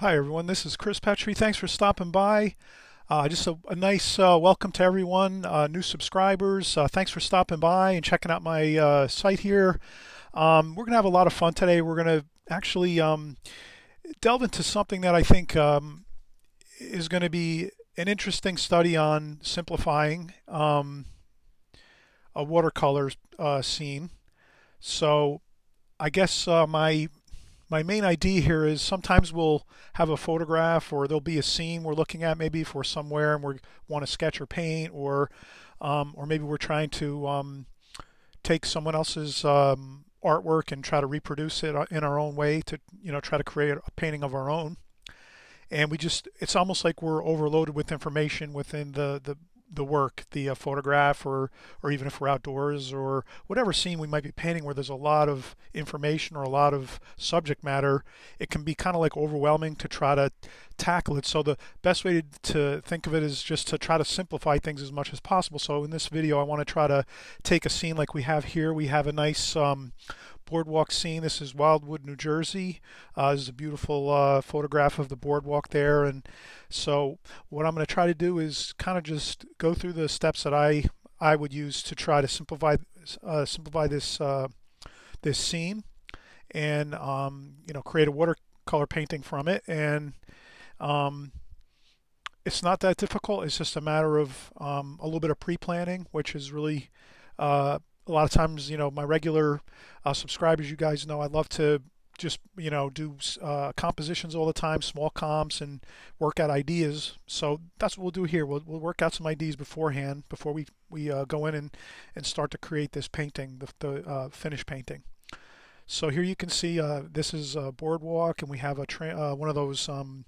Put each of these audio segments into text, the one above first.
Hi everyone, this is Chris Petri. Thanks for stopping by. Uh, just a, a nice uh, welcome to everyone, uh, new subscribers. Uh, thanks for stopping by and checking out my uh, site here. Um, we're going to have a lot of fun today. We're going to actually um, delve into something that I think um, is going to be an interesting study on simplifying um, a watercolor uh, scene. So I guess my my main idea here is sometimes we'll have a photograph or there'll be a scene we're looking at maybe for somewhere and we want to sketch or paint or um, or maybe we're trying to um, take someone else's um, artwork and try to reproduce it uh, in our own way to you know try to create a painting of our own. And we just it's almost like we're overloaded with information within the the the work, the uh, photograph, or or even if we're outdoors or whatever scene we might be painting where there's a lot of information or a lot of subject matter, it can be kind of like overwhelming to try to tackle it. So the best way to, to think of it is just to try to simplify things as much as possible. So in this video, I want to try to take a scene like we have here. We have a nice um, boardwalk scene. This is Wildwood, New Jersey. Uh, this is a beautiful uh, photograph of the boardwalk there. And so what I'm going to try to do is kind of just go through the steps that I I would use to try to simplify uh, simplify this uh, this scene and um, you know create a watercolor painting from it. And um, it's not that difficult. It's just a matter of um, a little bit of pre-planning, which is really uh, a lot of times, you know, my regular uh, subscribers, you guys know I love to just, you know, do uh, compositions all the time, small comps, and work out ideas. So that's what we'll do here. We'll, we'll work out some ideas beforehand before we, we uh, go in and, and start to create this painting, the, the uh, finished painting. So here you can see uh, this is a boardwalk, and we have a uh, one of those um,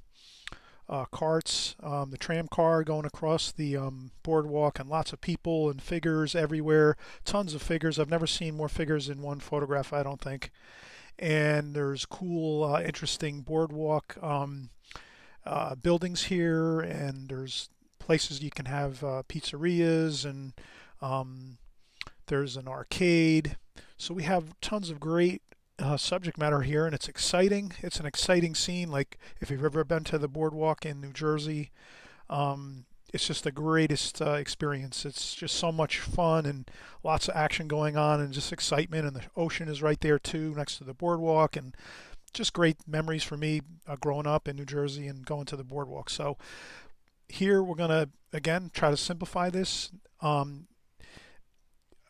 uh, carts, um, the tram car going across the um, boardwalk, and lots of people and figures everywhere. Tons of figures. I've never seen more figures in one photograph, I don't think. And there's cool, uh, interesting boardwalk um, uh, buildings here, and there's places you can have uh, pizzerias, and um, there's an arcade. So we have tons of great uh, subject matter here, and it's exciting. It's an exciting scene. Like if you've ever been to the boardwalk in New Jersey, um, it's just the greatest uh, experience. It's just so much fun and lots of action going on, and just excitement. And the ocean is right there too, next to the boardwalk, and just great memories for me uh, growing up in New Jersey and going to the boardwalk. So here we're gonna again try to simplify this. Um,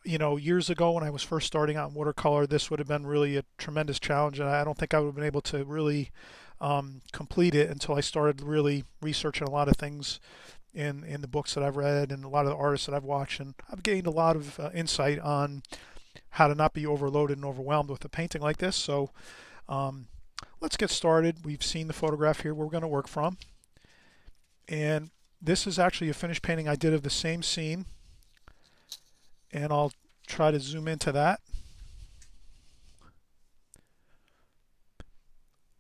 you know, years ago when I was first starting out in watercolor, this would have been really a tremendous challenge, and I don't think I would have been able to really um, complete it until I started really researching a lot of things in in the books that I've read and a lot of the artists that I've watched, and I've gained a lot of uh, insight on how to not be overloaded and overwhelmed with a painting like this. So um, let's get started. We've seen the photograph here we're going to work from, and this is actually a finished painting I did of the same scene and I'll try to zoom into that.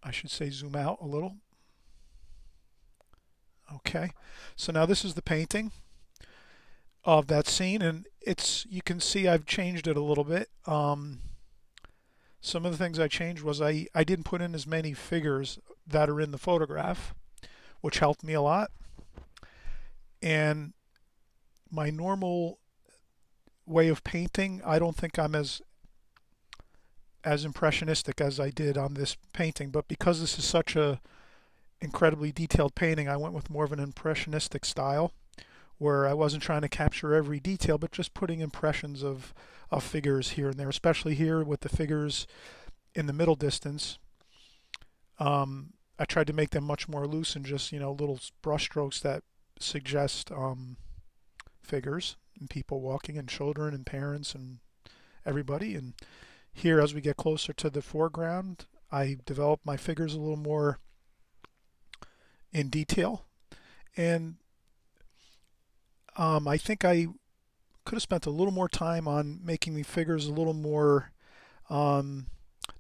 I should say zoom out a little. Okay, so now this is the painting of that scene, and it's you can see I've changed it a little bit. Um, some of the things I changed was I, I didn't put in as many figures that are in the photograph, which helped me a lot. And my normal way of painting, I don't think I'm as as impressionistic as I did on this painting, but because this is such a incredibly detailed painting, I went with more of an impressionistic style where I wasn't trying to capture every detail, but just putting impressions of, of figures here and there, especially here with the figures in the middle distance. Um, I tried to make them much more loose and just, you know, little brush strokes that suggest um, figures and people walking and children and parents and everybody. And here, as we get closer to the foreground, I develop my figures a little more in detail. And um, I think I could have spent a little more time on making the figures a little more um,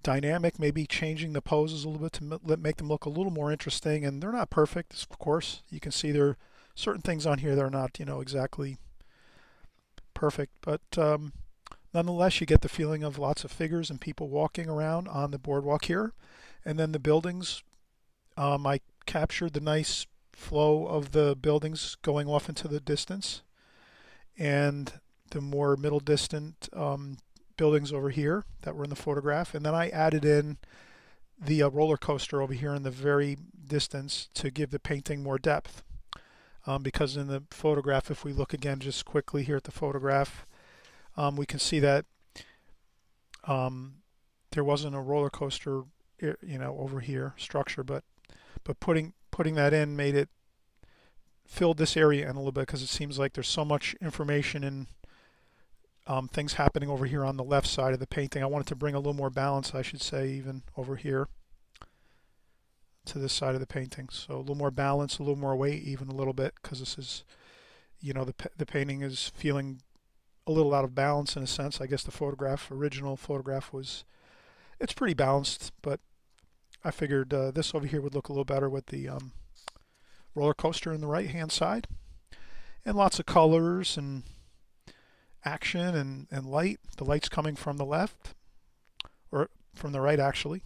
dynamic, maybe changing the poses a little bit to make them look a little more interesting. And they're not perfect, of course. You can see there are certain things on here that are not, you know, exactly perfect, but um, nonetheless, you get the feeling of lots of figures and people walking around on the boardwalk here. And then the buildings, um, I captured the nice flow of the buildings going off into the distance and the more middle distant um, buildings over here that were in the photograph. And then I added in the uh, roller coaster over here in the very distance to give the painting more depth. Um, because in the photograph, if we look again just quickly here at the photograph, um, we can see that um, there wasn't a roller coaster, you know, over here structure, but but putting putting that in made it filled this area in a little bit because it seems like there's so much information and um, things happening over here on the left side of the painting. I wanted to bring a little more balance, I should say, even over here to this side of the painting. So a little more balance, a little more weight, even a little bit, because this is, you know, the the painting is feeling a little out of balance in a sense. I guess the photograph, original photograph, was it's pretty balanced, but I figured uh, this over here would look a little better with the um, roller coaster in the right hand side, and lots of colors and action and, and light. The light's coming from the left, or from the right actually,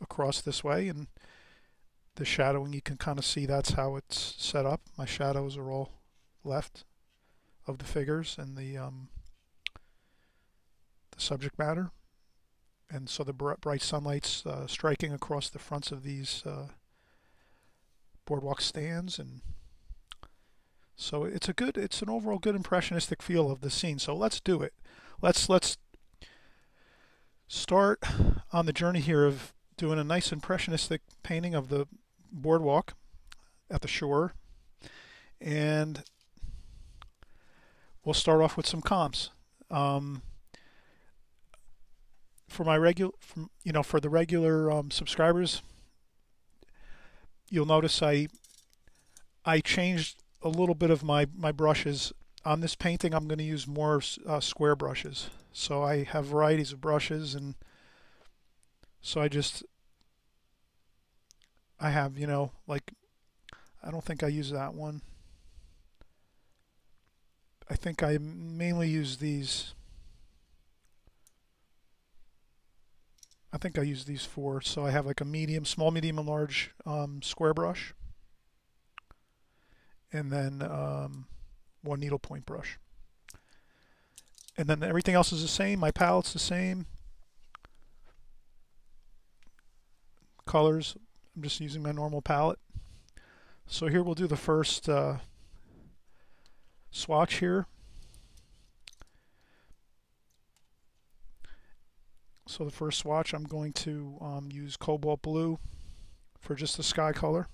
across this way, and the shadowing you can kind of see that's how it's set up. My shadows are all left of the figures and the um, the subject matter, and so the bright sunlight's uh, striking across the fronts of these uh, boardwalk stands and so it's a good, it's an overall good impressionistic feel of the scene. So let's do it. Let's let's start on the journey here of doing a nice impressionistic painting of the boardwalk at the shore, and we'll start off with some comps. Um, for my regular, you know, for the regular um, subscribers, you'll notice I I changed a little bit of my, my brushes. On this painting, I'm going to use more uh, square brushes. So I have varieties of brushes, and so I just, I have, you know, like, I don't think I use that one. I think I mainly use these. I think I use these four. So I have like a medium, small, medium, and large um, square brush and then um, one needlepoint brush. And then everything else is the same. My palette's the same. Colors, I'm just using my normal palette. So here we'll do the first uh, swatch here. So the first swatch I'm going to um, use cobalt blue for just the sky color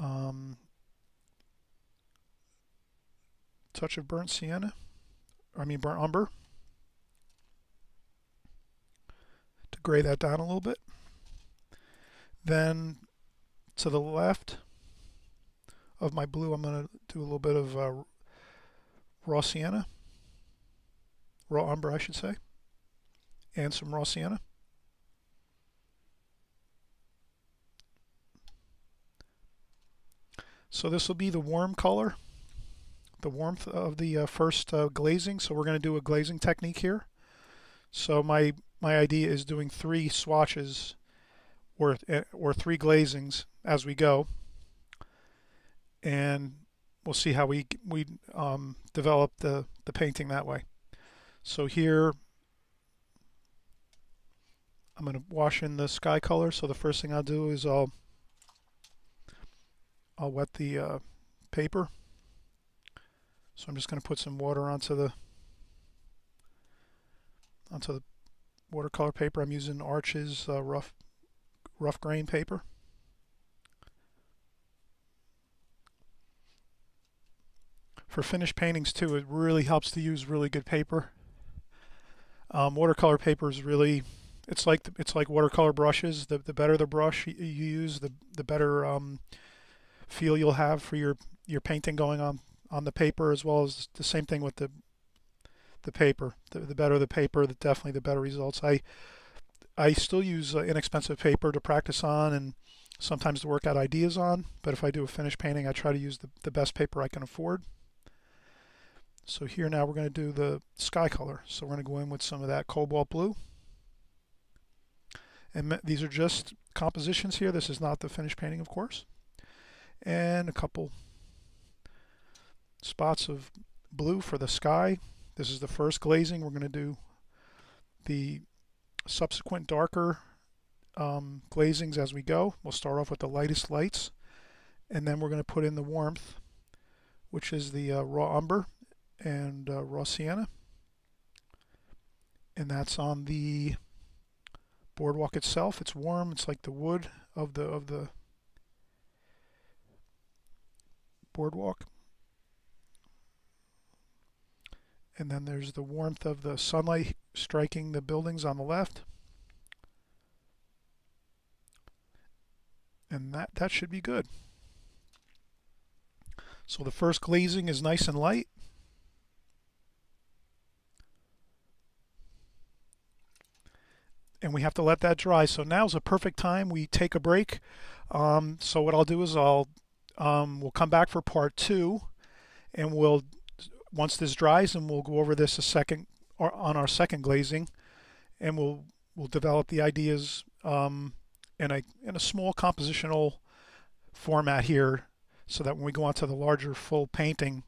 um, touch of burnt sienna, I mean burnt umber, to gray that down a little bit. Then to the left of my blue, I'm going to do a little bit of uh, raw sienna, raw umber, I should say, and some raw sienna. So this will be the warm color, the warmth of the uh, first uh, glazing. So we're going to do a glazing technique here. So my my idea is doing three swatches or or three glazings as we go, and we'll see how we we um, develop the the painting that way. So here I'm going to wash in the sky color. So the first thing I'll do is I'll I'll wet the uh, paper. So I'm just going to put some water onto the onto the watercolor paper. I'm using Arches uh, rough rough grain paper. For finished paintings too, it really helps to use really good paper. Um, watercolor paper is really it's like it's like watercolor brushes. The the better the brush you use, the the better um, feel you'll have for your your painting going on on the paper as well as the same thing with the the paper the, the better the paper the definitely the better results I I still use uh, inexpensive paper to practice on and sometimes to work out ideas on but if I do a finished painting I try to use the, the best paper I can afford so here now we're going to do the sky color so we're going to go in with some of that cobalt blue And these are just compositions here. This is not the finished painting, of course. And a couple spots of blue for the sky. This is the first glazing. We're going to do the subsequent darker um, glazings as we go. We'll start off with the lightest lights and then we're going to put in the warmth which is the uh, raw umber and uh, raw sienna. And that's on the boardwalk itself. It's warm. It's like the wood of the of the boardwalk and then there's the warmth of the sunlight striking the buildings on the left. And that that should be good. So the first glazing is nice and light. And we have to let that dry. So now's a perfect time we take a break. Um, so what I'll do is I'll um, we'll come back for part two and we'll once this dries and we'll go over this a second or on our second glazing and we'll we'll develop the ideas um, in a in a small compositional format here so that when we go on to the larger full painting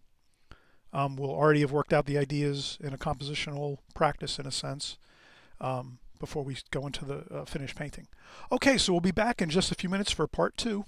um, we'll already have worked out the ideas in a compositional practice in a sense um, before we go into the uh, finished painting. Okay, so we'll be back in just a few minutes for part two.